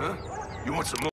Huh? You want some more?